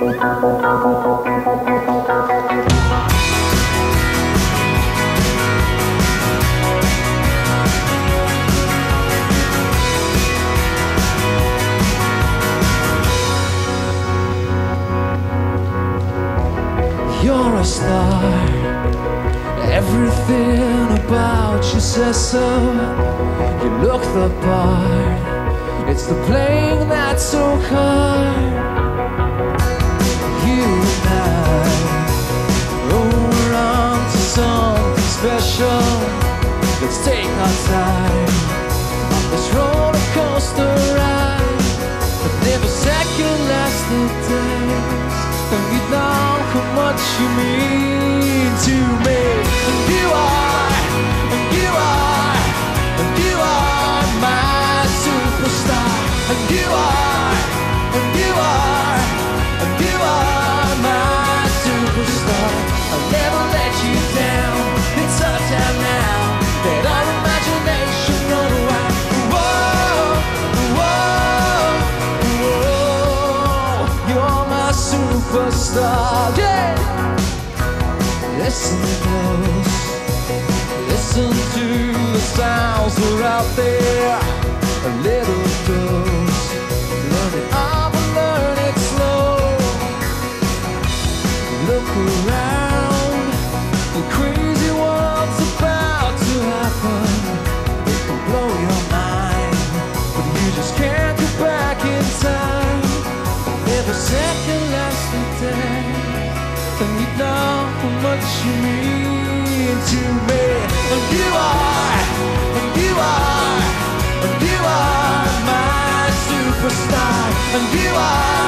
You're a star. Everything about you says so. You look the part. It's the playing that's so hard. Something special. Let's take our time on this roller coaster ride. But never second lasting days. And you know how much you mean to me. And you are, and you are, and you are my superstar. And you are, superstar. Yeah. Listen close. Listen to the sounds that are out there. A little you mean to me. And you are, and you are, and you are my superstar. And you are,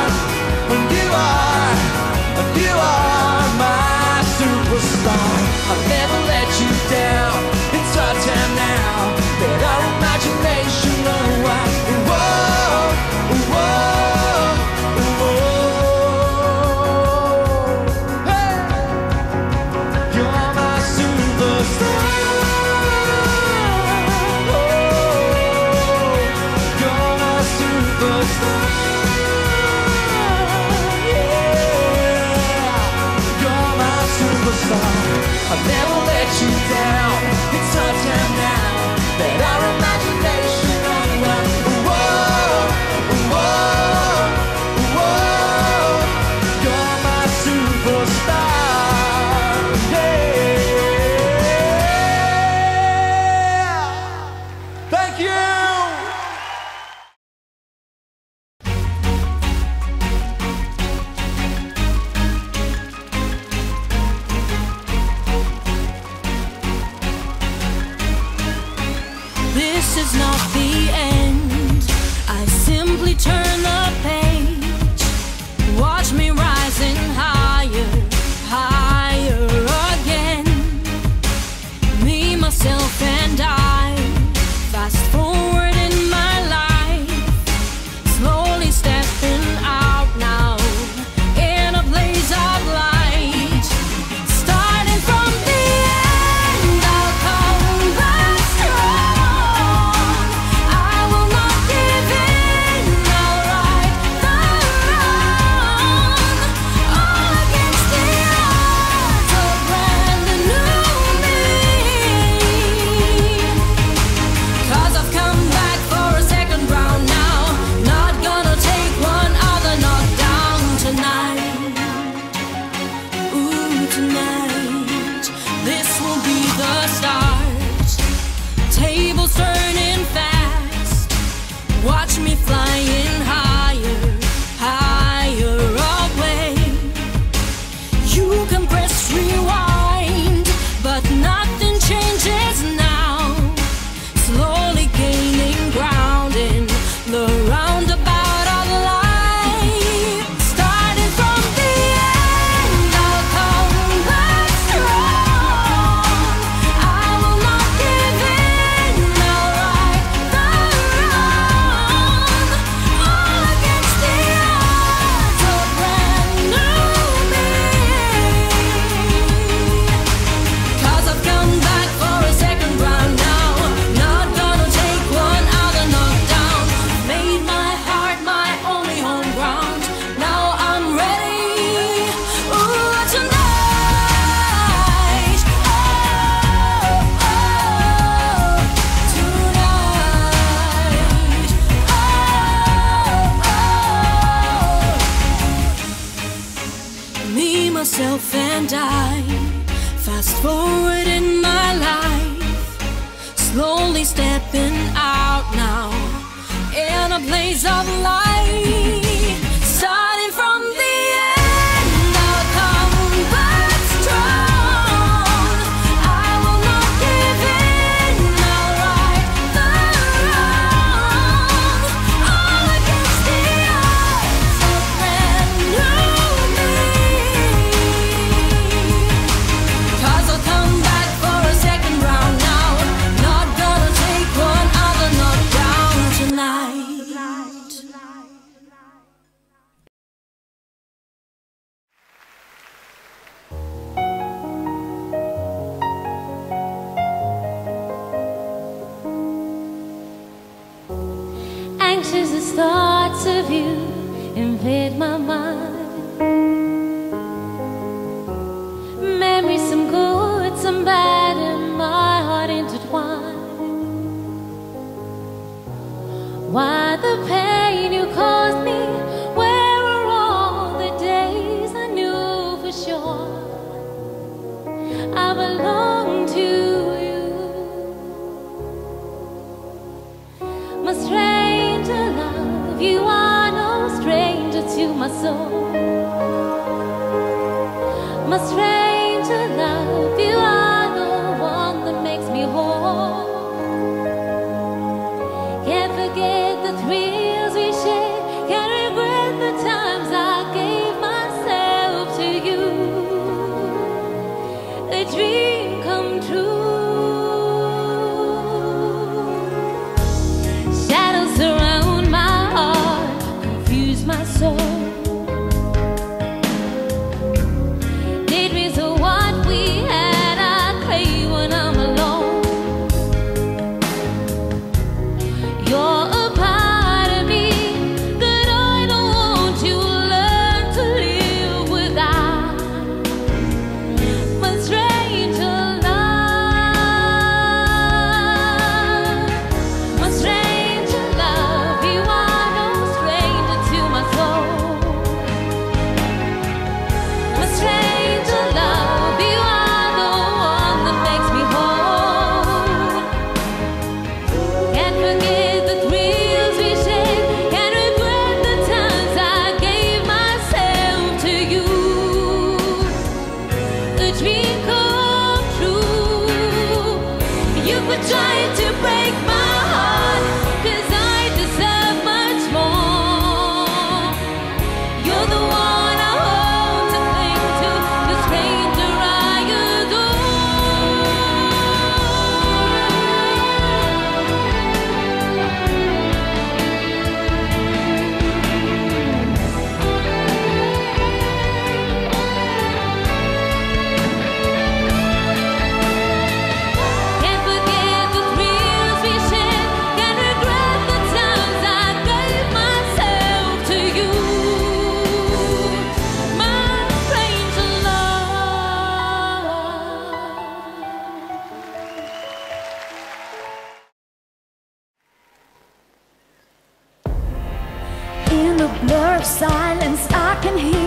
There's silence I can hear.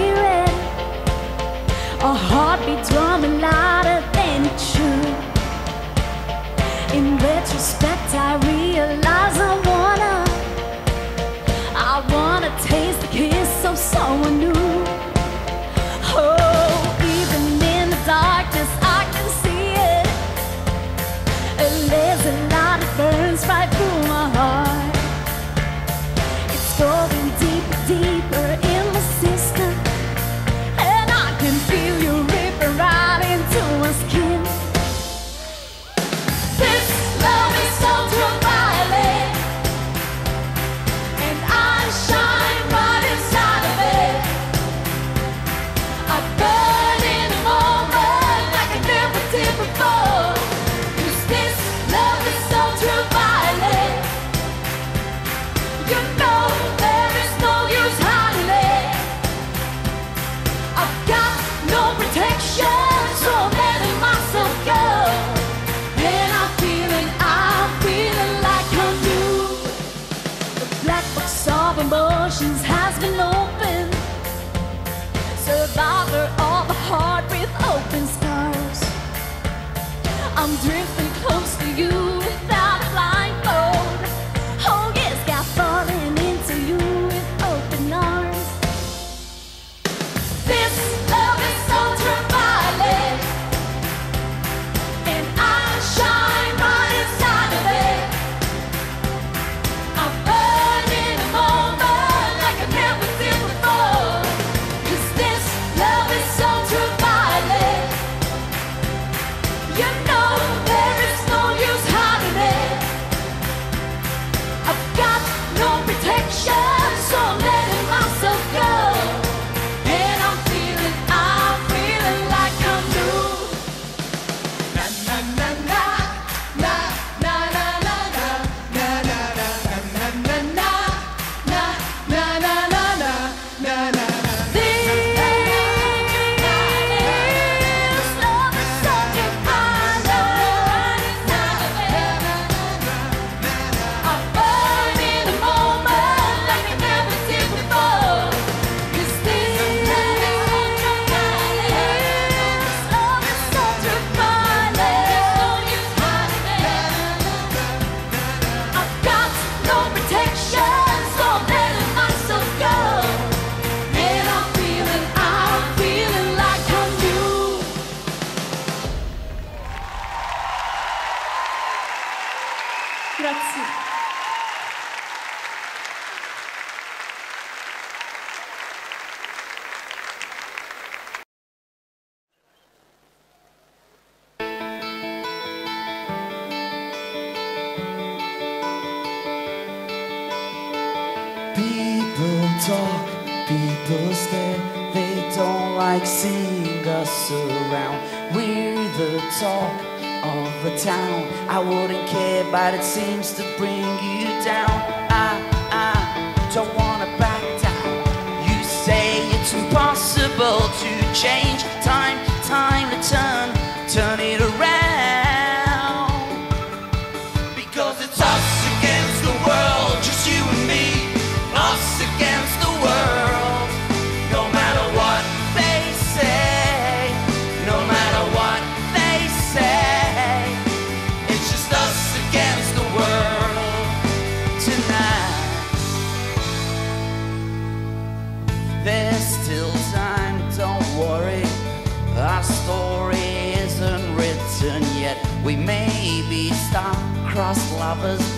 Seeing us around. We're the talk of the town. I wouldn't care, but it seems to bring you down. I, I don't wanna back down. You say it's impossible to change.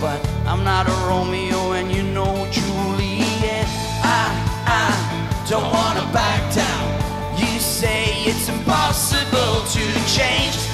but I'm not a Romeo and you know Juliet. I, I don't wanna back down. You say it's impossible to change.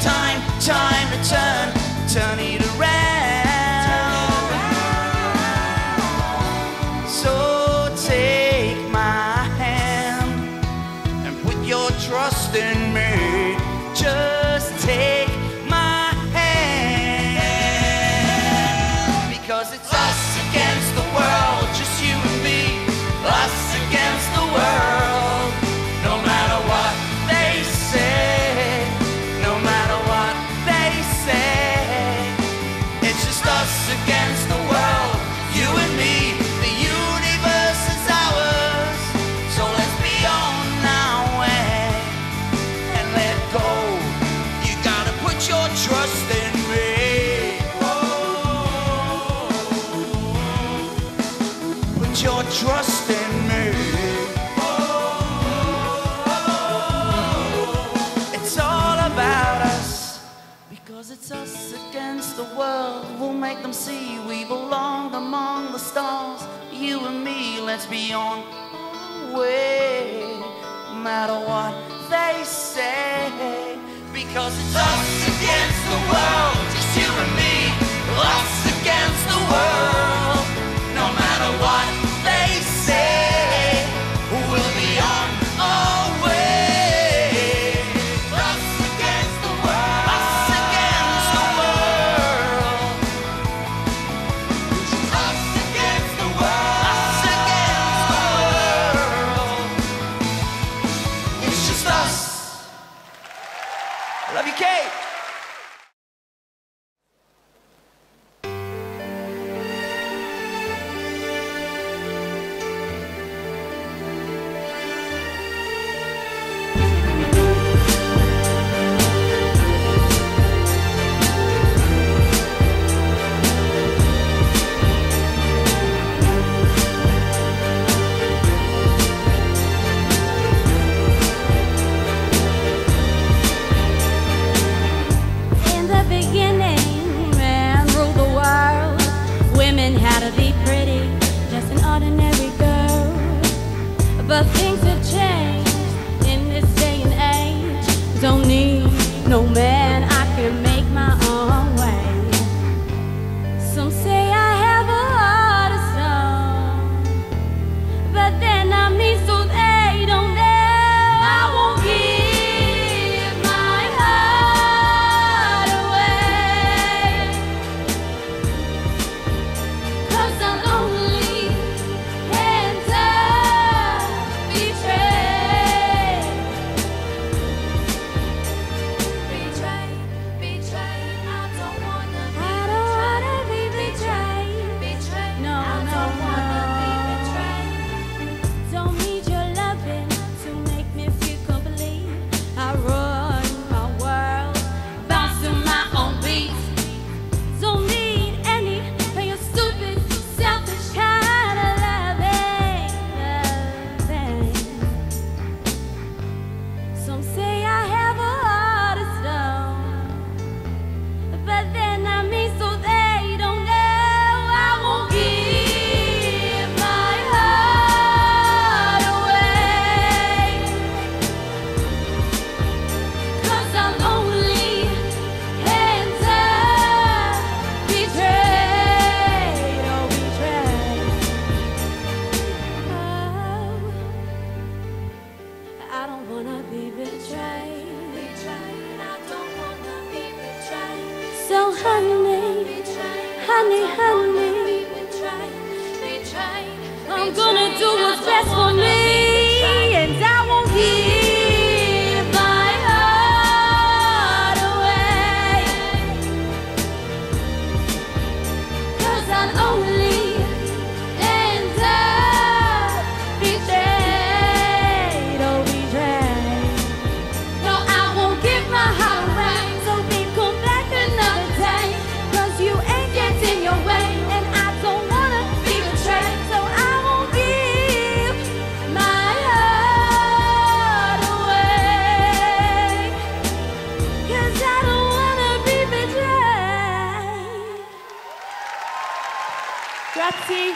Grazie.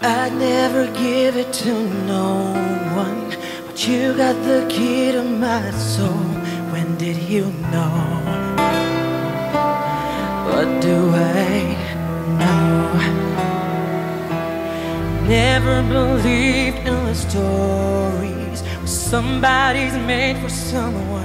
I'd never give it to no one, but you got the key to my soul. When did you know? What do I? never believed in the stories. Where somebody's made for someone.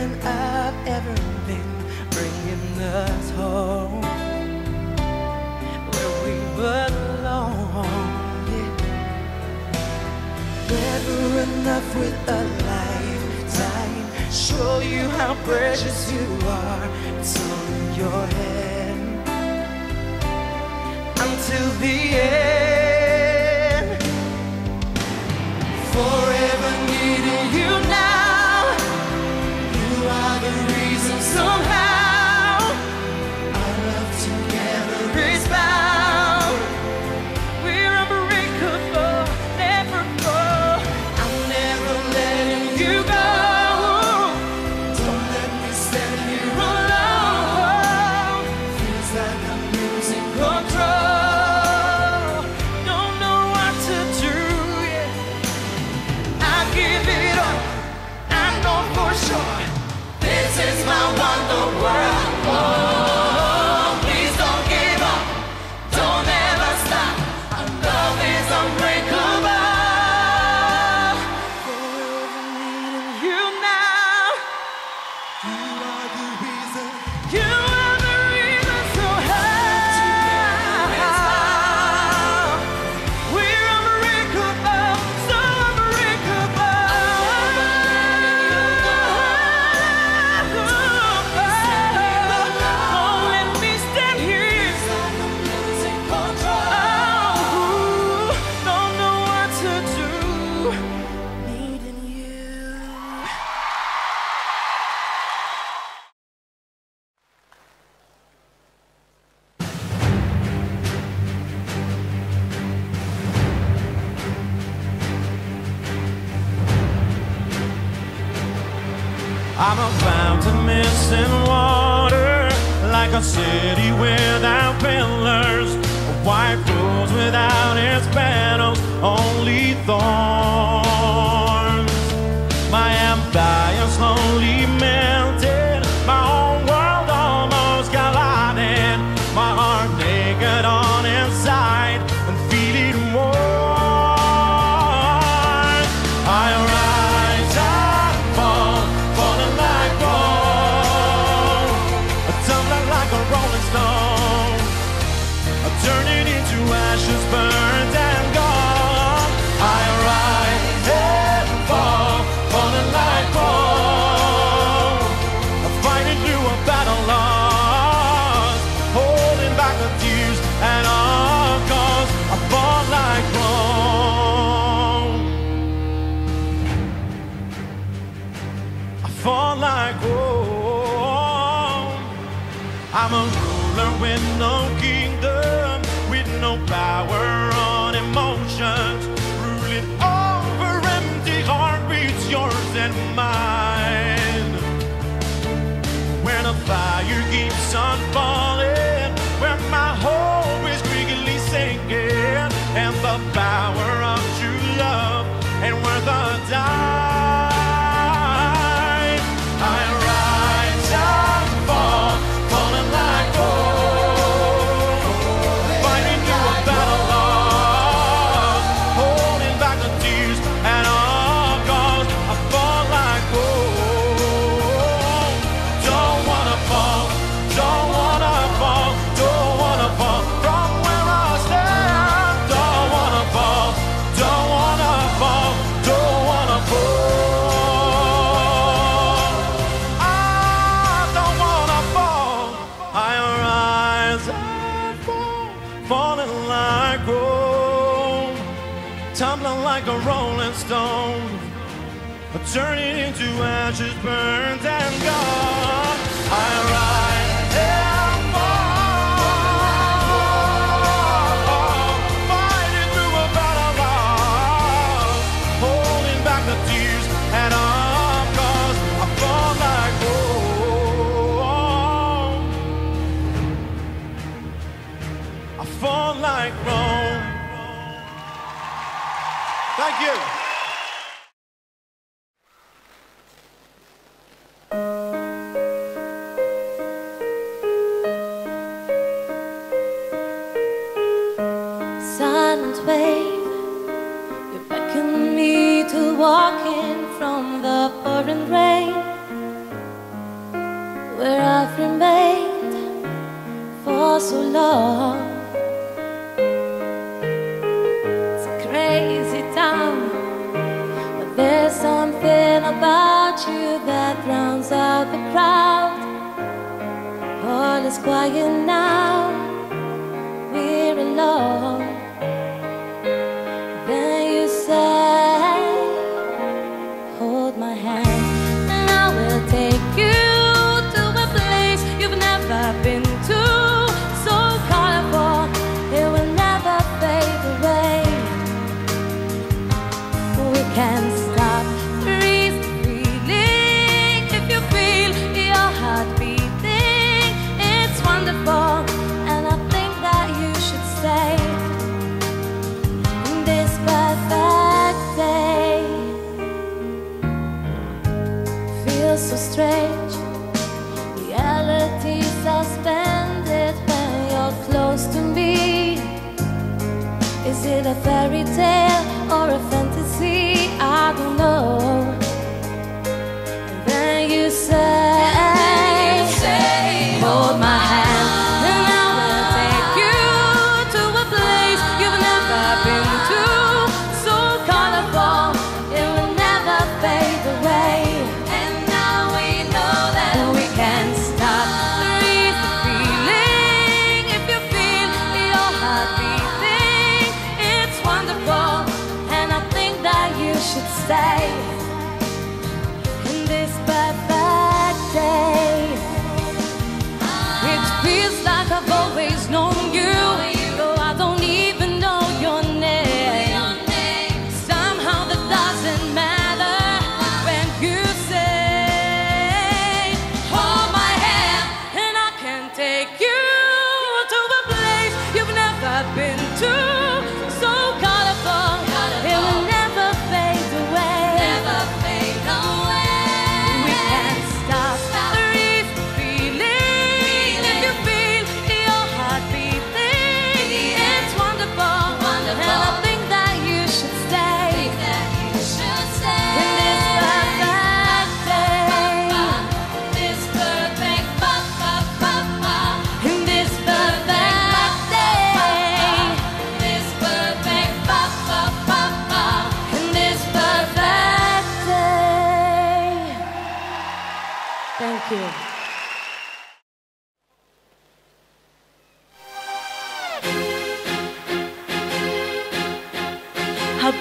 than I've ever been, bringing us home where we belong. Never enough with a lifetime. Show you how precious you are. It's on your head until the end. For I'm a fountain missing water, like a city without. ashes burn. babe You beckon me to walk in from the pouring rain Where I've remained for so long.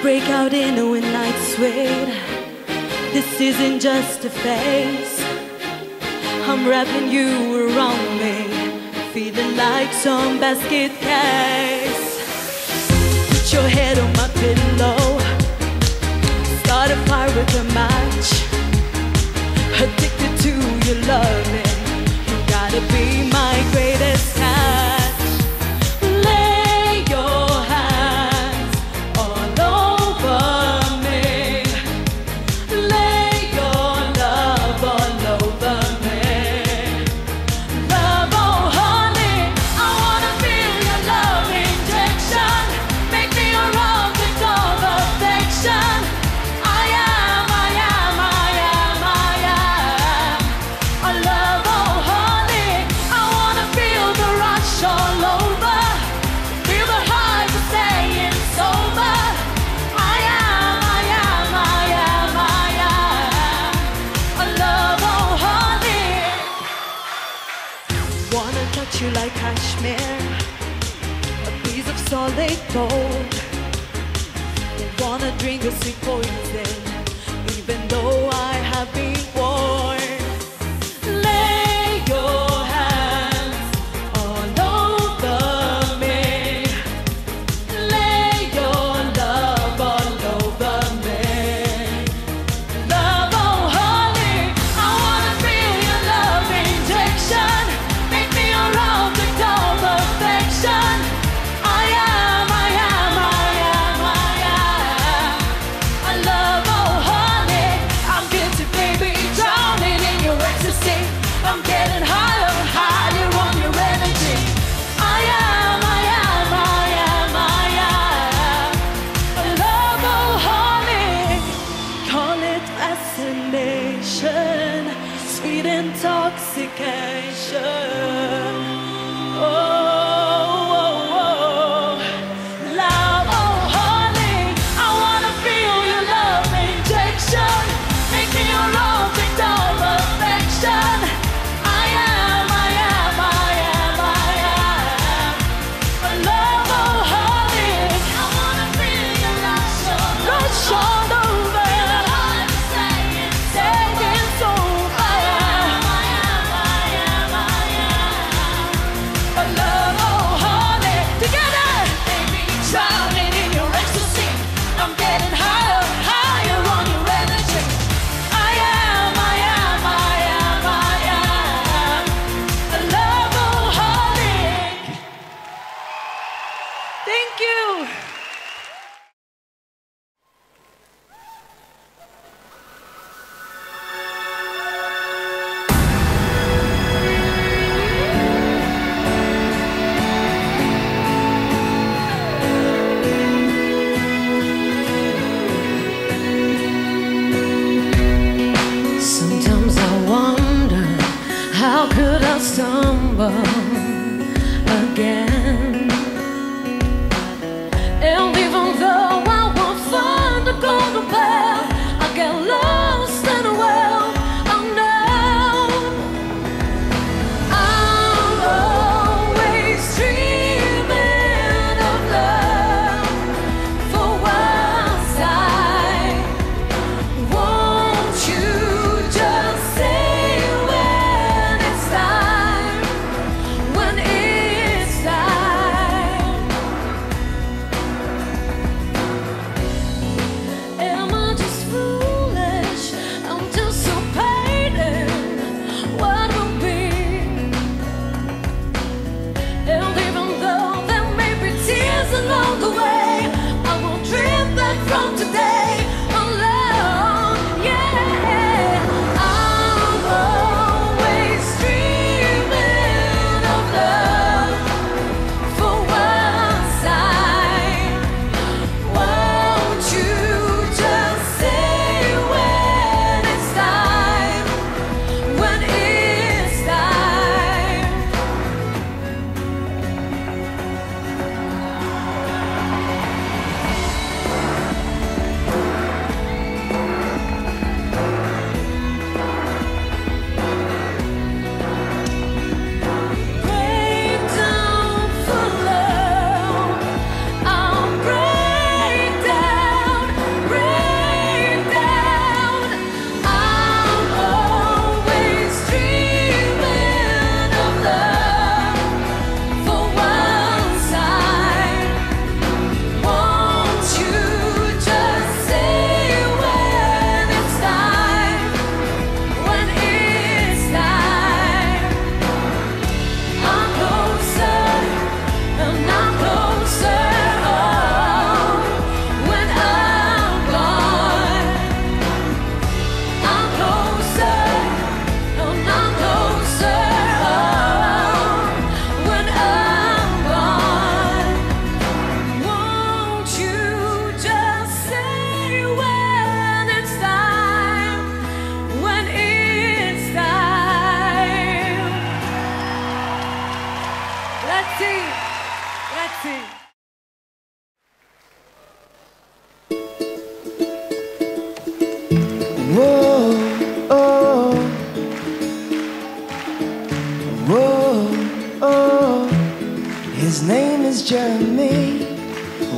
Break out in a midnight sweat. This isn't just a phase. I'm wrapping you around me, feeling like some basket case. Put your head on my pillow, start a fire with a match. Addicted to your loving, you gotta be my greatest.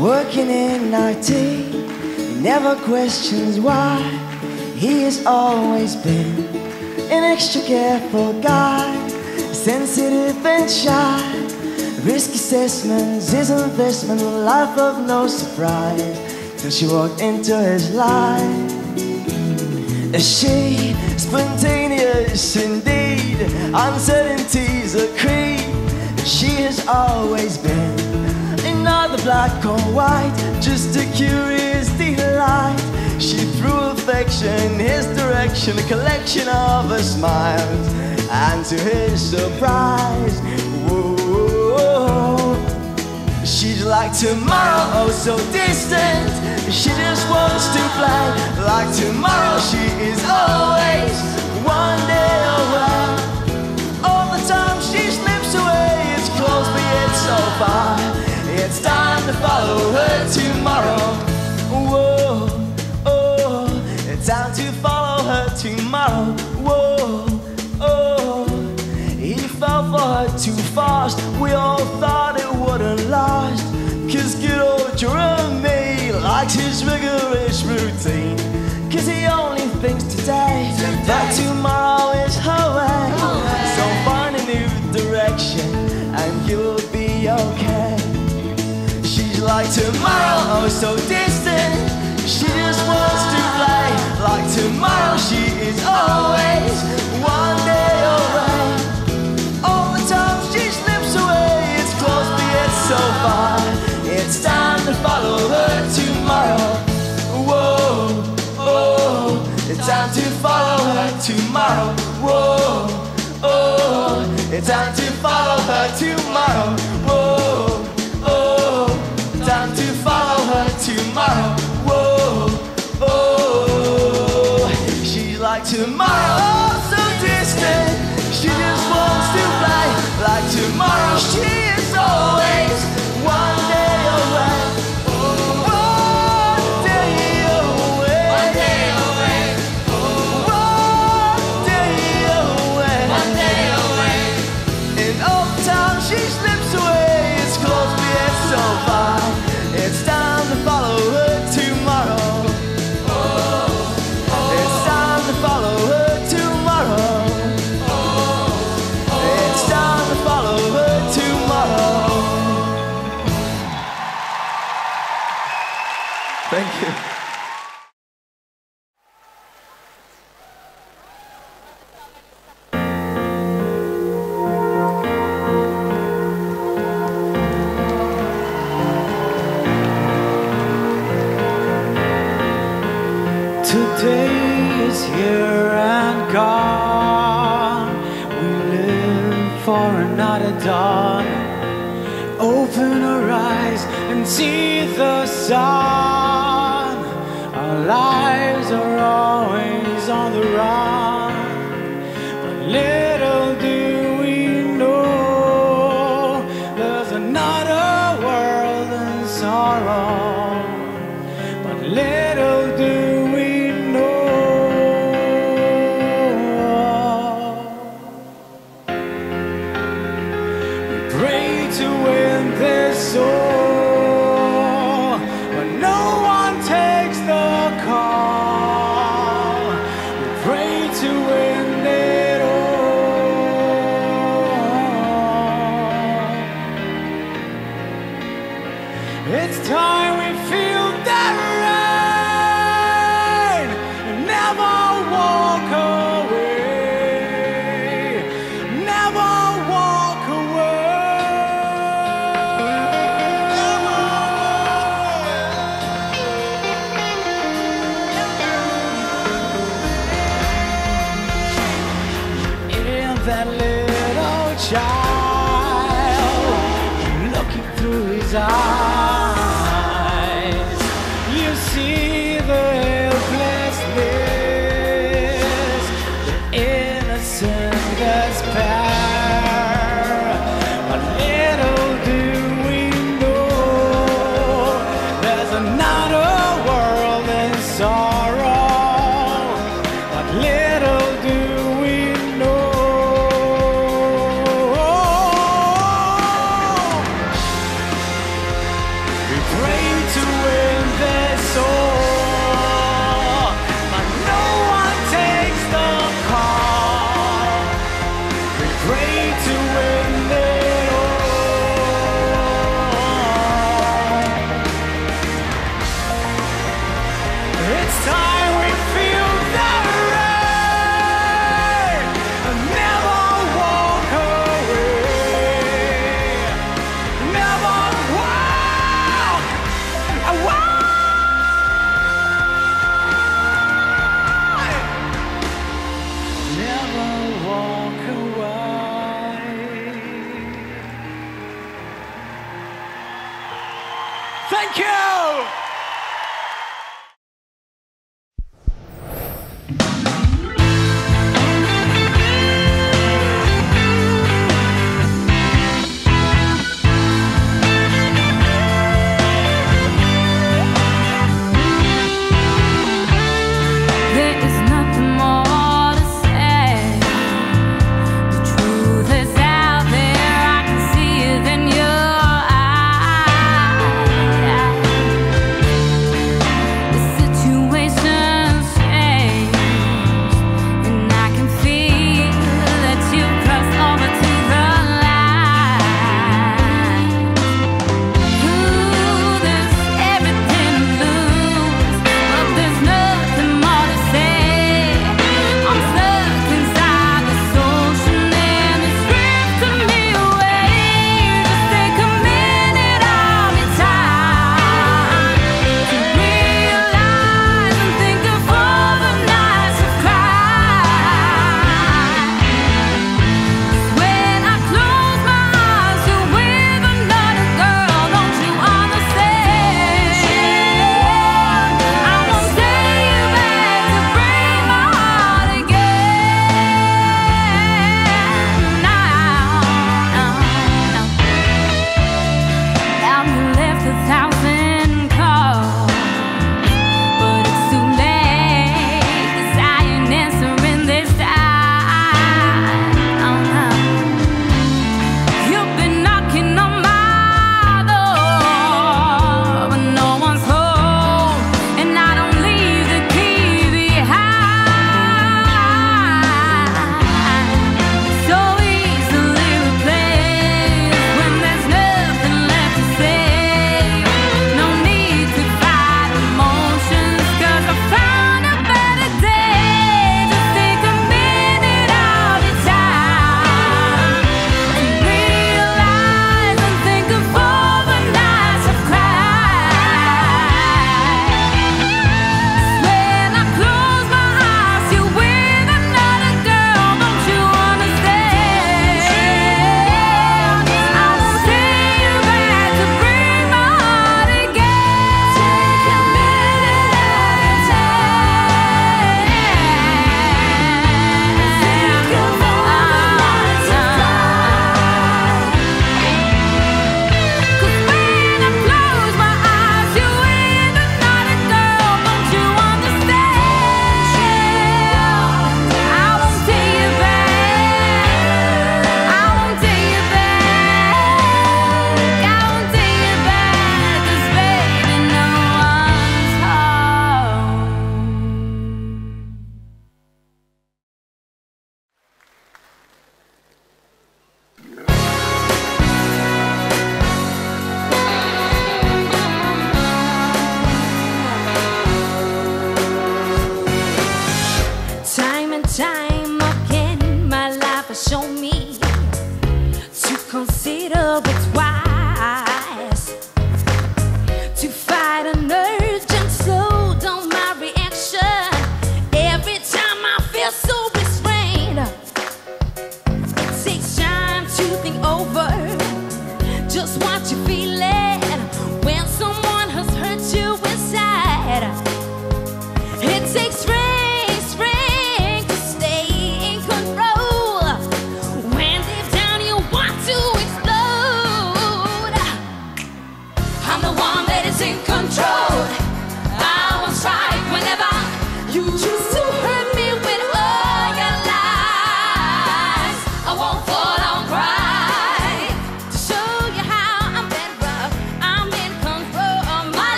Working in IT. Never questions why. He has always been an extra careful guy, sensitive and shy. Risk assessments, his investment, a life of no surprise. Till she walked into his life. She spontaneous indeed, uncertainties a creed. She has always been neither black or white, just a curious delight. She threw affection his direction, a collection of her smiles, and to his surprise, whoa, she's like tomorrow, oh so distant. She just wants to play like tomorrow. She is always one day away. All the time she slips away, it's close but yet so far. It's time to follow her tomorrow. Whoa, oh, it's time to follow her tomorrow. Whoa, oh, he fell for her too fast. We all thought it wouldn't last. Cause good old Jeremy likes his rigorous routine. Cause he only thinks today, that tomorrow is her way. So distant. She just wants to play like tomorrow. She is always one day away. All the time she slips away, it's close but yet so far. It's time to follow her tomorrow. Whoa, oh, it's time to follow her tomorrow. Whoa, oh, it's time to follow her tomorrow. Tomorrow. Whoa, oh, she's like tomorrow, so distant. She just wants to fly like tomorrow. She see the sun. Through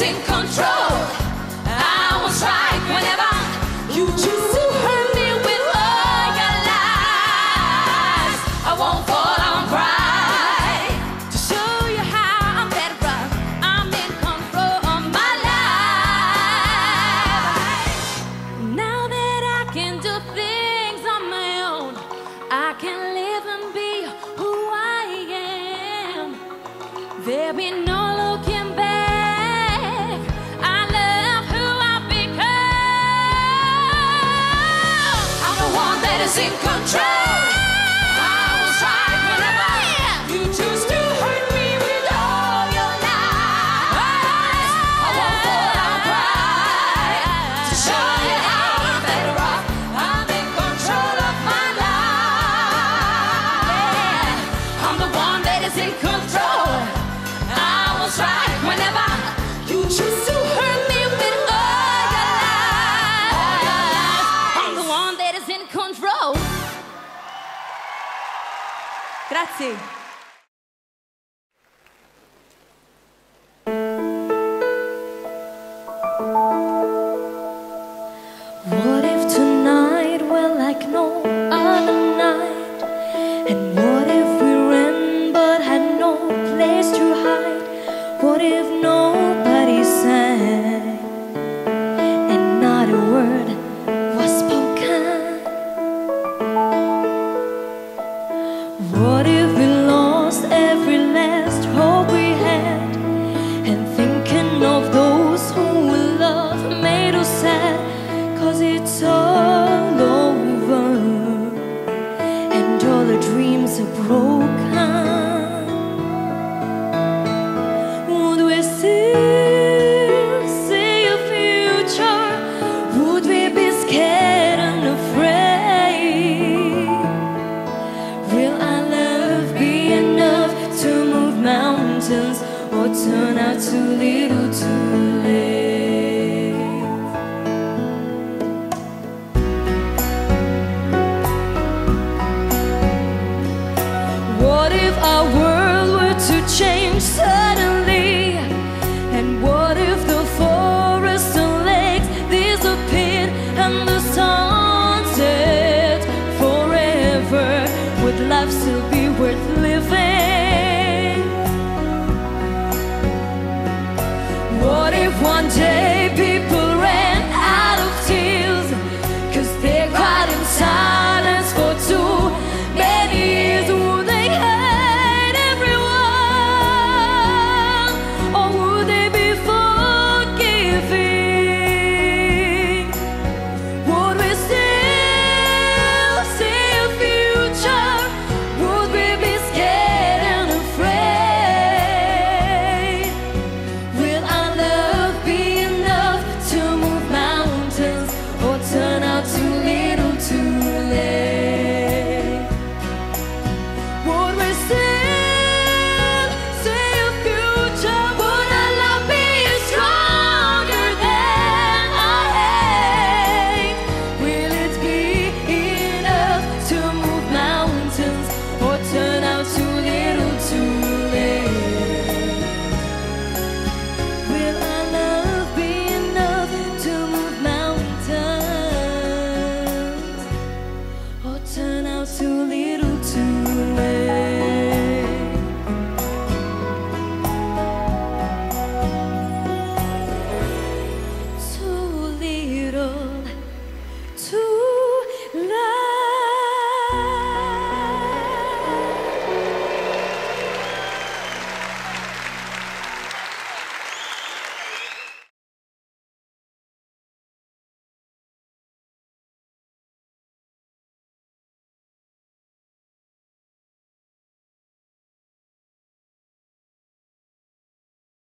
is Grazie.